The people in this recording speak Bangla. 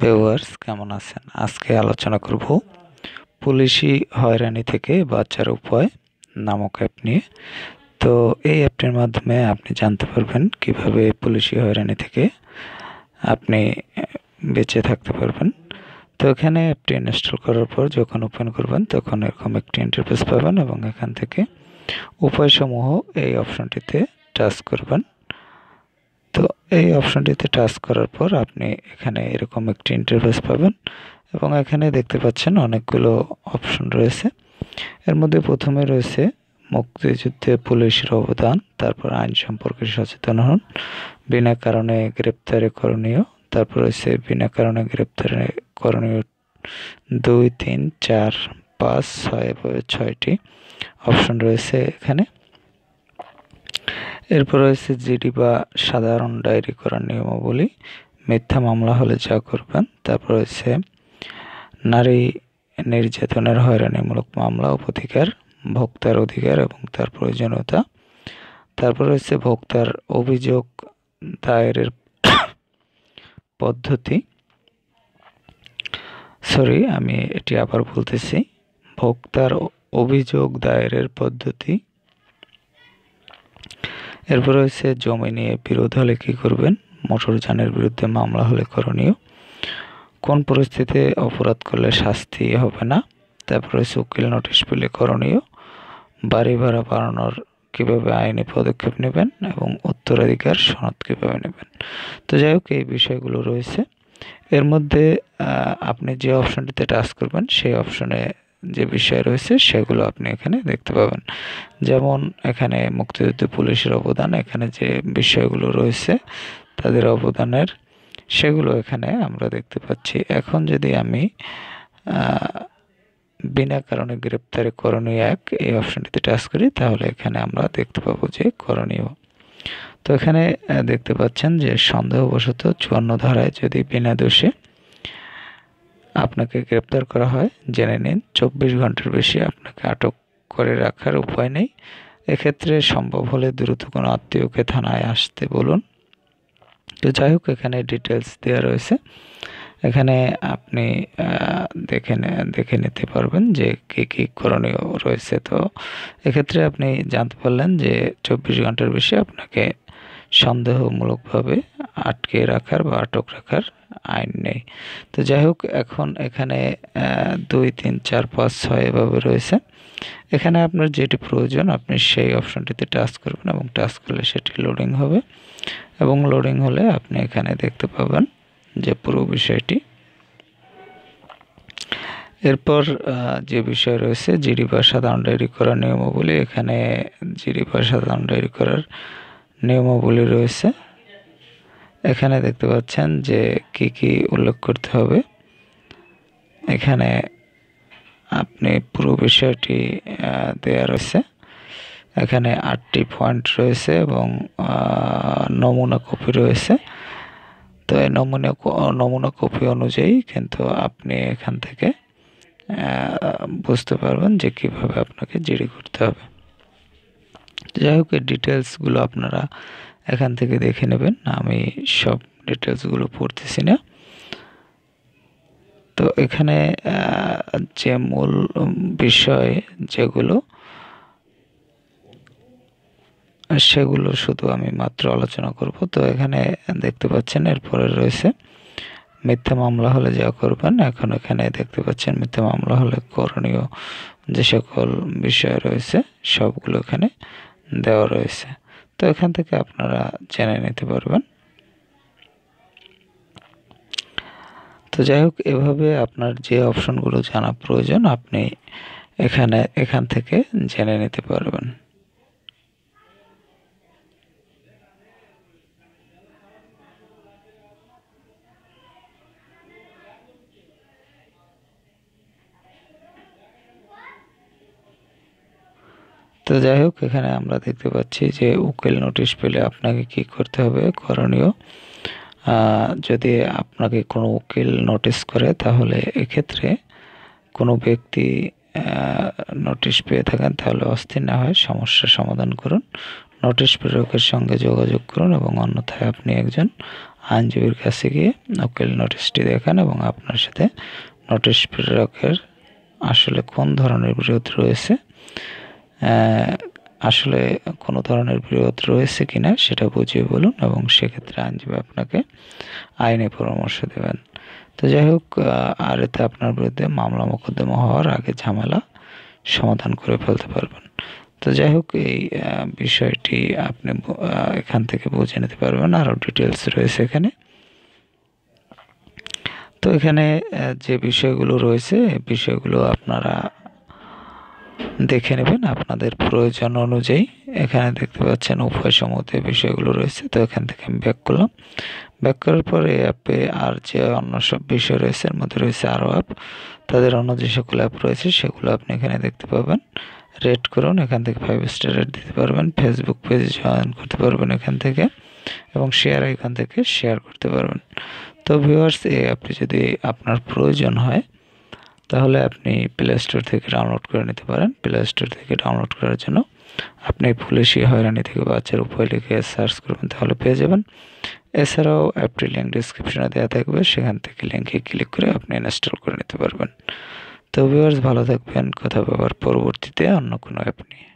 ভিউয়ার্স কেমন আছেন? আজকে আলোচনা করব পুলিশি হয়রানি থেকে বাচ্চার উপায় নামক অ্যাপ নিয়ে। তো এই অ্যাপটির মাধ্যমে আপনি জানতে পারবেন কীভাবে পুলিশি হয়রানি থেকে আপনি বেঁচে থাকতে পারবেন। তো এখানে অ্যাপটি ইনস্টল করার পর যখন ওপেন করবেন, তখন এরকম একটি ইন্টারফেস পাবেন এবং এখান থেকে উপায়সমূহ এই অপশনটিতে টাচ করবেন। এই অপশনটিতে টাচ করার পর আপনি এখানে এরকম একটি ইন্টারফেস পাবেন এবং এখানে দেখতে পাচ্ছেন অনেকগুলো অপশন রয়েছে। এর মধ্যে প্রথমে রয়েছে মুক্তিযুদ্ধে পুলিশের অবদান, তারপর আইন সম্পর্কে সচেতন হন, বিনা কারণে গ্রেপ্তারে করণীয়, তারপর রয়েছে বিনা কারণে গ্রেপ্তারে করণীয় দুই, তিন, চার, পাঁচ, ছয়, ছয়টি অপশন রয়েছে এখানে। এরপর রয়েছে জিডি বা সাধারণ ডায়েরি করার নিয়মাবলী। মিথ্যা মামলা হলে যা করবেন, তারপর রয়েছে নারী নির্যাতনের হয়রানিমূলক মামলা ও প্রতিকার ভোক্তার অধিকার এবং তার প্রয়োজনীয়তা। তারপর রয়েছে ভোক্তার অভিযোগ দায়েরের পদ্ধতি। সরি, আমি এটি আবার বলতেছি। ভোক্তার অভিযোগ দায়েরের পদ্ধতি। এরপর রয়েছে জমি নিয়ে বিরোধ হলে কী করবেন? মোটরযানের বিরুদ্ধে মামলা হলে করণীয়। কোন পরিস্থিতিতে অপরাধ করলে শাস্তি হবে না? তারপর রয়েছে উকিল নোটিশ পেলে করণীয়। বাড়ি ভাড়া বাড়ানোর কীভাবে আইনি পদক্ষেপ নেবেন এবং উত্তরাধিকার সনদ কীভাবে নেবেন? তো যাই হোক, এই বিষয়গুলো রয়েছে। এর মধ্যে আপনি যে অপশনটিতে টাচ করবেন, সেই অপশনে যে বিষয় রয়েছে সেগুলো আপনি এখানে দেখতে পাবেন। যেমন এখানে মুক্তিযুদ্ধ পুলিশের অবদান, এখানে যে বিষয়গুলো রয়েছে তাদের অবদানের সেগুলো এখানে আমরা দেখতে পাচ্ছি। এখন যদি আমি বিনা কারণে গ্রেপ্তারে করণীয় এক, এই অপশনটিতে টাচ করি, তাহলে এখানে আমরা দেখতে পাবো যে করণীয়। তো এখানে দেখতে পাচ্ছেন যে সন্দেহবশত চুয়ান্ন ধারায় যদি বিনা দোষে আপনাকে গ্রেপ্তার করা হয়। জেনে নিন, চব্বিশ ঘণ্টার বেশি আপনাকে আটক করে রাখার উপায় নেই। এক্ষেত্রে সম্ভব হলে দ্রুত কোনো আত্মীয়কে থানায় আসতে বলুন। তো যাই হোক, এখানে ডিটেলস দেওয়া রয়েছে। এখানে আপনি দেখে দেখে নিতে পারবেন যে কী কী করণীয় রয়েছে। তো এক্ষেত্রে আপনি জানতে পারলেন যে চব্বিশ ঘণ্টার বেশি আপনাকে সন্দেহমূলকভাবে আটকে রাখার বা আটক রাখার আইন নেই। তো যাই হোক এখন এখানে দুই, তিন, চার, পাঁচ, ছয় এভাবে রয়েছে। এখানে আপনার যেটি প্রয়োজন, আপনি সেই অপশনটিতে টাচ করবেন এবং টাচ করলে সেটি লোডিং হবে। এবং লোডিং হলে আপনি এখানে দেখতে পাবেন যে পুরো বিষয়টি। এরপর যে বিষয় রয়েছে, জিডি বা সাধারণ ডায়েরি করার নিয়মাবলী, এখানে জিডি বা সাধারণ ডায়েরি করার নিয়মাবলী রয়েছে। এখানে দেখতে পাচ্ছেন যে কি কি উল্লেখ করতে হবে। এখানে আপনি পুরো বিষয়টি দেওয়া রয়েছে। এখানে আটটি পয়েন্ট রয়েছে এবং নমুনা কপি রয়েছে। তো এই নমুনা নমুনা কপি অনুযায়ী কিন্তু আপনি এখান থেকে বুঝতে পারবেন যে কীভাবে আপনাকে জিডি করতে হবে। যাই হোক, এই ডিটেলসগুলো আপনারা এখান থেকে দেখে নেবেন। আমি সব ডিটেলসগুলো পড়তেছি না। তো এখানে যে মূল বিষয় যেগুলো, সেগুলো শুধু আমি মাত্র আলোচনা করব। তো এখানে দেখতে পাচ্ছেন, এরপরে রয়েছে, মিথ্যা মামলা হলে যা করবেন। এখন এখানে দেখতে পাচ্ছেন, মিথ্যা মামলা হলে করণীয় যে সকল বিষয় রয়েছে, সবগুলো এখানে দেওয়া রয়েছে। তো এখান থেকে আপনারা জেনে নিতে পারবেন। তো যাই হোক, এভাবে আপনার যে অপশনগুলো জানা প্রয়োজন, আপনি এখানে, এখান থেকে জেনে নিতে পারবেন। তো যাই হোক, এখানে আমরা দেখতে পাচ্ছি যে উকিল নোটিশ পেলে আপনাকে কি করতে হবে? করণীয় যদি আপনাকে কোনো উকিল নোটিশ করে, তাহলে এক্ষেত্রে কোনো ব্যক্তি নোটিশ পেয়ে থাকেন, তাহলে অস্থির না হয়। সমস্যার সমাধান করুন। নোটিশ প্রেরকের সঙ্গে যোগাযোগ করুন এবং অন্যথায় আপনি একজন আইনজীবীর কাছে গিয়ে উকিল নোটিশটি দেখান এবং আপনার সাথে নোটিশ প্রেরকের আসলে কোন ধরনের বিরোধ রয়েছে আসলে কোনো ধরনের বিরোধ রয়েছে কিনা সেটা বুঝিয়ে বলুন এবং সেক্ষেত্রে আইনজীবী আপনাকে আইনি পরামর্শ দেবেন। তো যাই হোক আর এতে আপনার বিরুদ্ধে মামলা মোকদ্দমা হওয়ার আগে ঝামেলা সমাধান করে ফেলতে পারবেন। তো যাই হোক, এই বিষয়টি আপনি এখান থেকে বুঝে নিতে পারবেন। আরও ডিটেলস রয়েছে এখানে। তো এখানে যে বিষয়গুলো রয়েছে বিষয়গুলো আপনারা দেখে নেবেন আপনাদের প্রয়োজন অনুযায়ী। এখানে দেখতে পাচ্ছেন উভয় সমুদ্রে বিষয়গুলো রয়েছে। তো এখান থেকে আমি ব্যাক করলাম। ব্যাক করার পরে অ্যাপে আর যে অন্য সব বিষয় রয়েছে, এর মধ্যে রয়েছে আরও অ্যাপ তাদের অন্য যে সকল অ্যাপ রয়েছে, সেগুলো আপনি এখানে দেখতে পাবেন। রেড করুন, এখান থেকে ফাইভ স্টার রেট দিতে পারবেন। ফেসবুক পেজে জয়েন করতে পারবেন এখান থেকে এবং শেয়ার এখান থেকে শেয়ার করতে পারবেন। তো ভিউয়ার্স এই অ্যাপটি যদি আপনার প্রয়োজন হয় তাহলে আপনি প্লে স্টোর থেকে ডাউনলোড করে নিতে পারেন। প্লে স্টোর থেকে ডাউনলোড করার জন্য আপনি পুলিশি হয়রানি থেকে বাচ্চার উপায় লিখে সার্চ করবেন, তাহলে পেয়ে যাবেন। এছাড়াও অ্যাপটি লিঙ্ক ডিসক্রিপশনে দেওয়া থাকবে, সেখান থেকে লিঙ্কে ক্লিক করে আপনি ইনস্টল করে নিতে পারবেন। তো ভিউয়ার্স ভালো থাকবেন, কথা বলার পরবর্তীতে অন্য কোনো অ্যাপ নিয়ে।